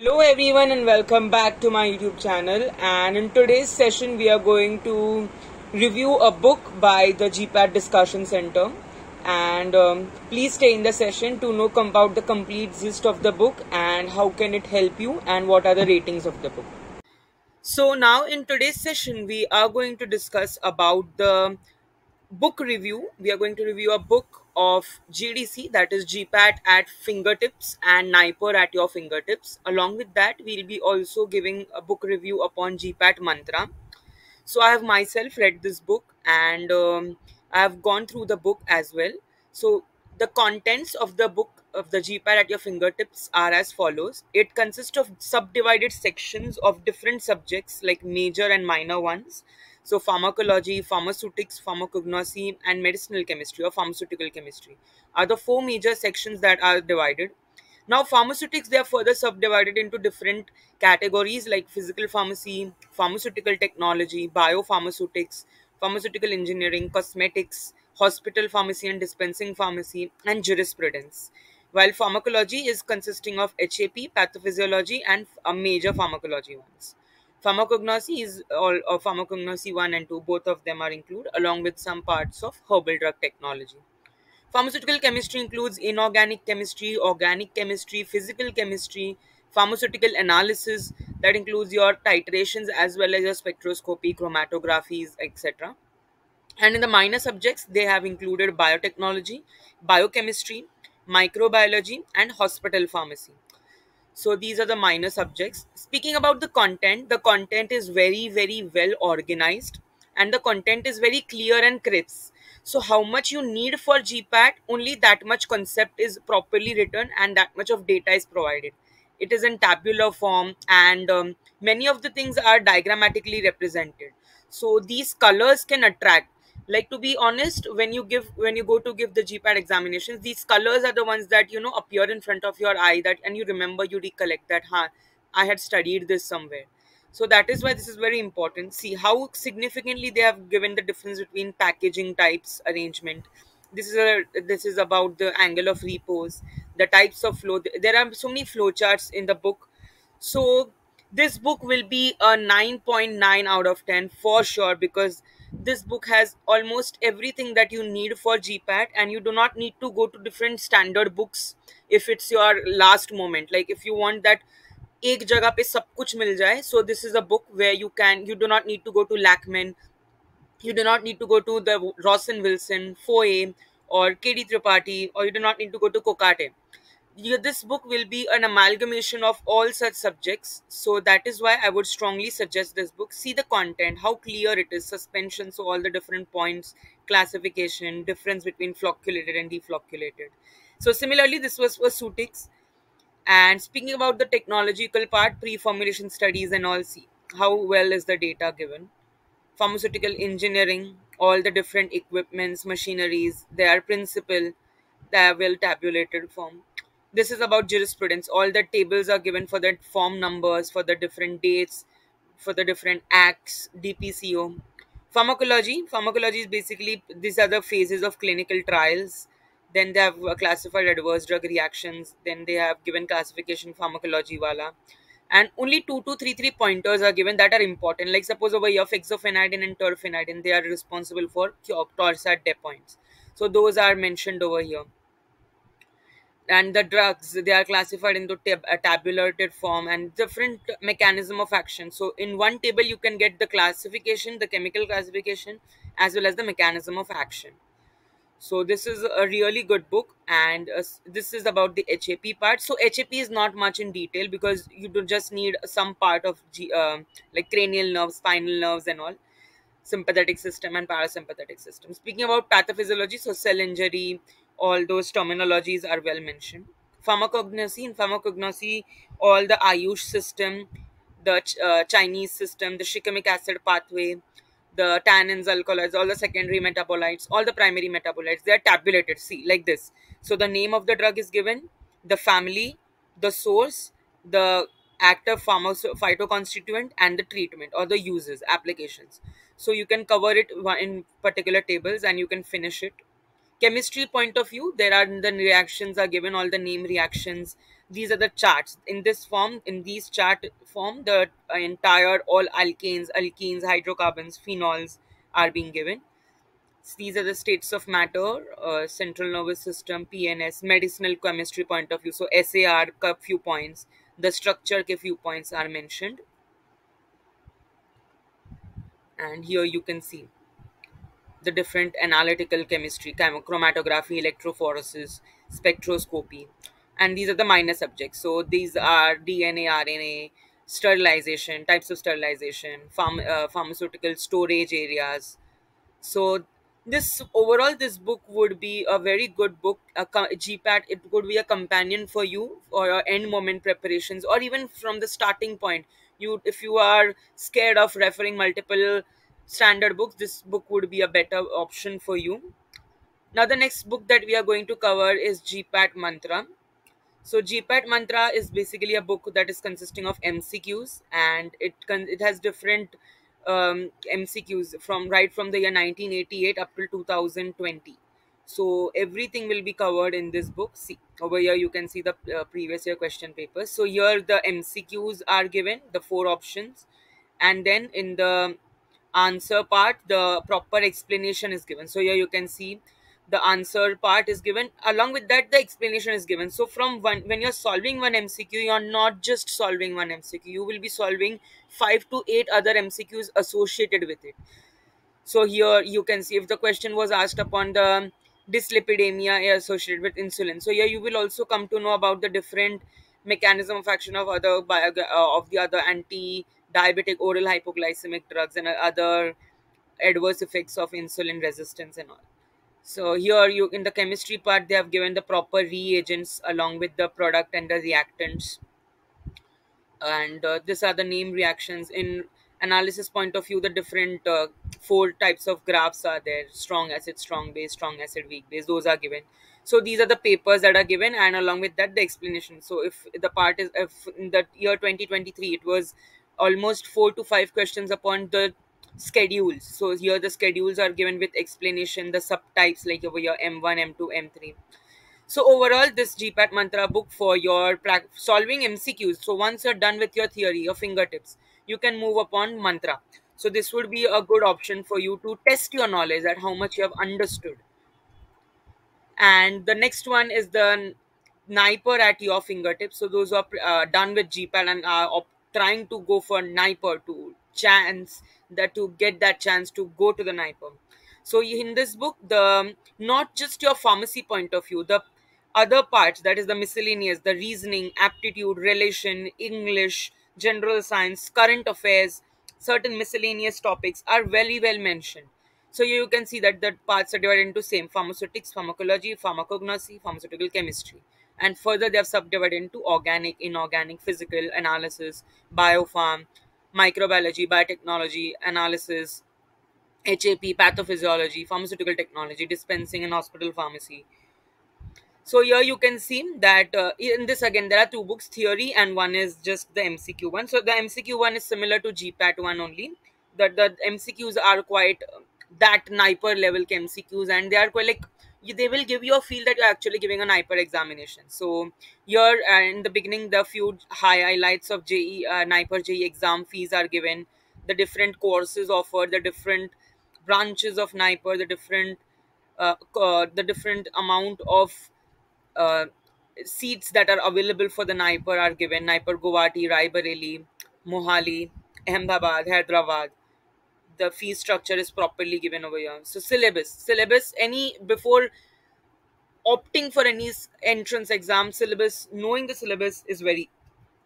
Hello everyone and welcome back to my YouTube channel and in today's session we are going to review a book by the GPAT Discussion Center and um, please stay in the session to know about the complete gist of the book and how can it help you and what are the ratings of the book. So now in today's session we are going to discuss about the book review. We are going to review a book of GDC, that is GPAT at fingertips and NIPER at your fingertips. Along with that, we'll be also giving a book review upon GPAT Mantra. So I have myself read this book and um, I have gone through the book as well. So the contents of the book of the GPAT at your fingertips are as follows. It consists of subdivided sections of different subjects like major and minor ones so pharmacology, pharmaceutics, pharmacognosy, and medicinal chemistry or pharmaceutical chemistry are the four major sections that are divided. Now, pharmaceutics, they are further subdivided into different categories like physical pharmacy, pharmaceutical technology, biopharmaceutics, pharmaceutical engineering, cosmetics, hospital pharmacy and dispensing pharmacy, and jurisprudence. While pharmacology is consisting of HAP, pathophysiology, and a major pharmacology ones. Pharmacognosy is all uh, pharmacognosy 1 and 2, both of them are included, along with some parts of herbal drug technology. Pharmaceutical chemistry includes inorganic chemistry, organic chemistry, physical chemistry, pharmaceutical analysis that includes your titrations as well as your spectroscopy, chromatographies, etc. And in the minor subjects, they have included biotechnology, biochemistry, microbiology, and hospital pharmacy. So these are the minor subjects. Speaking about the content, the content is very, very well organized and the content is very clear and crisp. So how much you need for GPAT, only that much concept is properly written and that much of data is provided. It is in tabular form and um, many of the things are diagrammatically represented. So these colors can attract like to be honest when you give when you go to give the gpat examinations these colors are the ones that you know appear in front of your eye that and you remember you recollect that huh i had studied this somewhere. So that is why this is very important. See how significantly they have given the difference between packaging types arrangement. This is a this is about the angle of repose the types of flow. There are so many flow charts in the book. So this book will be a 9.9 out of 10 for sure because this book has almost everything that you need for GPAT, and you do not need to go to different standard books if it's your last moment. Like if you want that एक जगह पे सब कुछ मिल जाए so this is a book where you can you do not need to go to Lachman you do not need to go to the Ross and Wilson Foye or KD Tripathi or you do not need to go to Kokate yeah, this book will be an amalgamation of all such subjects. So that is why I would strongly suggest this book. See the content, how clear it is, suspension, so all the different points, classification, difference between flocculated and deflocculated. So similarly, this was for Sutix. And speaking about the technological part, pre-formulation studies and all, see how well is the data given. Pharmaceutical engineering, all the different equipments, machineries, their principle, they are well tabulated form this is about jurisprudence. All the tables are given for the form numbers for the different dates for the different acts dpco pharmacology pharmacology is basically these are the phases of clinical trials. Then they have classified adverse drug reactions. Then they have given classification pharmacology wala. And only two to three three pointers are given that are important. Like suppose over here fexofenadine and terfenadine they are responsible for torsade pointes so those are mentioned over here and the drugs they are classified into tab- a tabulated form and different mechanism of action. So in one table you can get the classification the chemical classification as well as the mechanism of action. So this is a really good book and uh, this is about the hap part. So hap is not much in detail because you do just need some part of G, uh, like cranial nerves spinal nerves and all sympathetic system and parasympathetic system. Speaking about pathophysiology so cell injury all those terminologies are well mentioned. Pharmacognosy, in pharmacognosy, all the Ayush system, the uh, Chinese system, the shikimic acid pathway, the tannins, alkaloids, all the secondary metabolites, all the primary metabolites, they are tabulated. See, like this. So the name of the drug is given, the family, the source, the active phytoconstituent, and the treatment or the uses, applications. So you can cover it in particular tables and you can finish it chemistry point of view there are the reactions are given all the name reactions. These are the charts. In this form in these chart form the entire all alkanes alkenes hydrocarbons phenols are being given. These are the states of matter uh, central nervous system pns medicinal chemistry point of view. So sar few points. The structure ke few points are mentioned. And here you can see the different analytical chemistry chromatography electrophoresis spectroscopy and these are the minor subjects. So these are dna rna sterilization types of sterilization pharm- uh, pharmaceutical storage areas. So this overall this book would be a very good book a gpat it would be a companion for you for your end moment preparations or even from the starting point. You if you are scared of referring multiple standard books this book would be a better option for you now the next book that we are going to cover is gpat mantra so GPAT Mantra is basically a book that is consisting of MCQs, and it con- it has different um, MCQs from right from the year 1988 up till 2020. So everything will be covered in this book. See over here, you can see the uh, previous year question papers. So here the MCQs are given, the four options, and then in the answer part, the proper explanation is given. So here you can see the answer part is given. Along with that the explanation is given. So from one when you're solving one mcq you're not just solving one mcq you will be solving five to eight other mcqs associated with it. So here you can see if the question was asked upon the dyslipidemia associated with insulin. So here you will also come to know about the different mechanism of action of other bio, uh, of the other anti diabetic oral hypoglycemic drugs and other adverse effects of insulin resistance and all. So here you in the chemistry part they have given the proper reagents along with the product and the reactants. And uh, these are the name reactions. In analysis point of view the different uh, four types of graphs are there. Strong acid strong base strong acid weak base. Those are given. So these are the papers that are given and along with that the explanation. So if the part is if in the year 2023 it was almost four to five questions upon the schedules. So here the schedules are given with explanation the subtypes like over here m1 m2 m3 so overall this gpat mantra book for your solving mcqs so once you're done with your theory your fingertips you can move upon mantra. So this would be a good option for you to test your knowledge at how much you have understood. And the next one is the NIPER at your fingertips. So those are uh, done with GPAT and are trying to go for NIPER to chance that to get that chance to go to the NIPER. So in this book, the not just your pharmacy point of view, the other parts that is the miscellaneous, the reasoning, aptitude, relation, English, general science, current affairs, certain miscellaneous topics are very well mentioned. So you can see that the parts are divided into same pharmaceutics, pharmacology, pharmacognosy, pharmaceutical chemistry. And further they have subdivided into organic, inorganic, physical, analysis, biopharm, microbiology, biotechnology, analysis, HAP, pathophysiology, pharmaceutical technology, dispensing and hospital pharmacy. So here you can see that uh, in this again there are two books, theory and one is just the MCQ one. So the MCQ one is similar to GPAT one only. That the MCQs are quite uh, that NIPER level MCQs and they are quite like they will give you a feel that you're actually giving an NIPER examination. So here uh, in the beginning, the few high highlights of JEE uh, NIPER JEE exam fees are given, the different courses offered, the different branches of NIPER, the different uh, uh, the different amount of uh, seats that are available for the NIPER are given. NIPER Guwahati, Raebareli, Mohali, Ahmedabad, Hyderabad the fee structure is properly given over here. So syllabus, syllabus, any before opting for any entrance exam syllabus, knowing the syllabus is very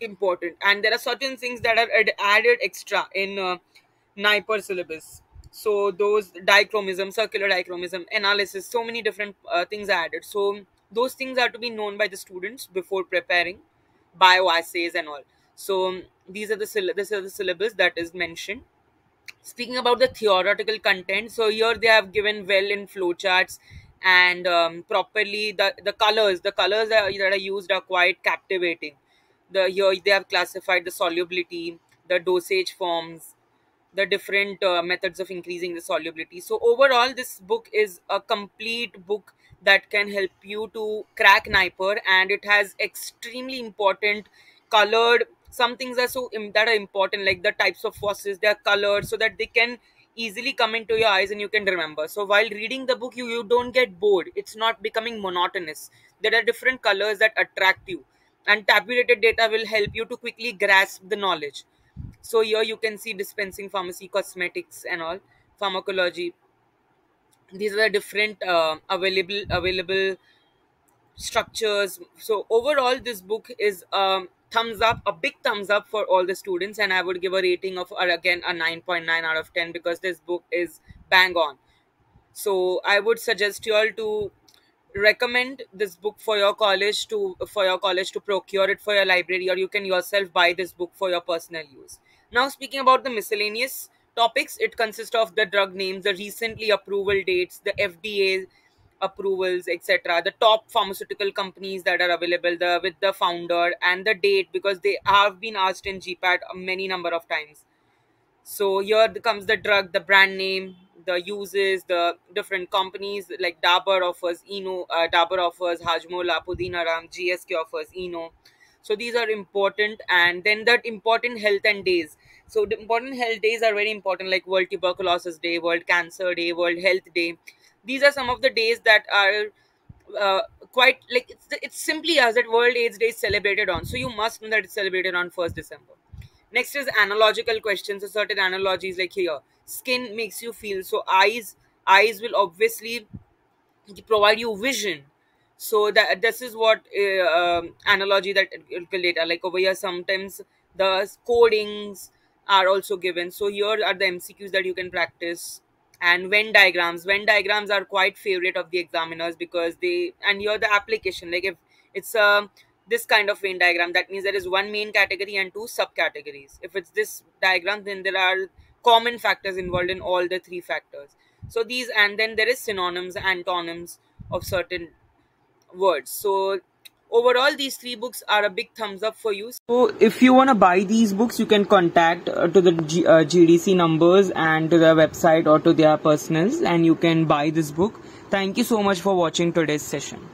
important. And there are certain things that are ad- added extra in uh, NIPER syllabus. So those dichroism, circular dichroism, analysis, so many different uh, things are added. So those things are to be known by the students before preparing bioassays and all. So these are the syll- this is the syllabus that is mentioned speaking about the theoretical content so here they have given well in flowcharts and um, properly the the colors. The colors that are, that are used are quite captivating. The here they have classified the solubility the dosage forms the different uh, methods of increasing the solubility. So overall this book is a complete book that can help you to crack NIPER and it has extremely important colored some things are so that are important like the types of fossils their colors so that they can easily come into your eyes and you can remember. So while reading the book you, you don't get bored. It's not becoming monotonous. There are different colors that attract you. And tabulated data will help you to quickly grasp the knowledge. So here you can see dispensing pharmacy cosmetics and all pharmacology. These are the different uh, available available structures. So overall this book is um, thumbs up a big thumbs up for all the students and i would give a rating of uh, again a 9.9 out of 10 because this book is bang on. So i would suggest you all to recommend this book for your college to for your college to procure it for your library or you can yourself buy this book for your personal use. Now speaking about the miscellaneous topics it consists of the drug names the recently approval dates the fda approvals etc the top pharmaceutical companies that are available the with the founder and the date because they have been asked in gpat a many number of times so here comes the drug the brand name the uses the different companies like Dabur offers Eno, uh, Dabur offers Hajmola, Pudin Hara, GSK offers Eno. So these are important, and then that important health and days. So the important health days are very important, like World Tuberculosis Day, World Cancer Day, World Health Day. These are some of the days that are uh, quite like it's, it's simply as that World AIDS Day is celebrated on. So you must know that it's celebrated on first December. Next is analogical questions. So certain analogies like here skin makes you feel so eyes eyes will obviously provide you vision so that this is what uh, um, analogy that data like over here sometimes the codings are also given so here are the mcqs that you can practice and venn diagrams. Venn diagrams are quite favorite of the examiners because they and here the application. Like if it's a this kind of venn diagram that means there is one main category and two subcategories. If it's this diagram then there are common factors involved in all the three factors. So these and then there is synonyms and antonyms of certain words. So overall these three books are a big thumbs up for you. So if you want to buy these books you can contact uh, to the G, uh, gdc numbers and to their website or to their personals and you can buy this book. Thank you so much for watching today's session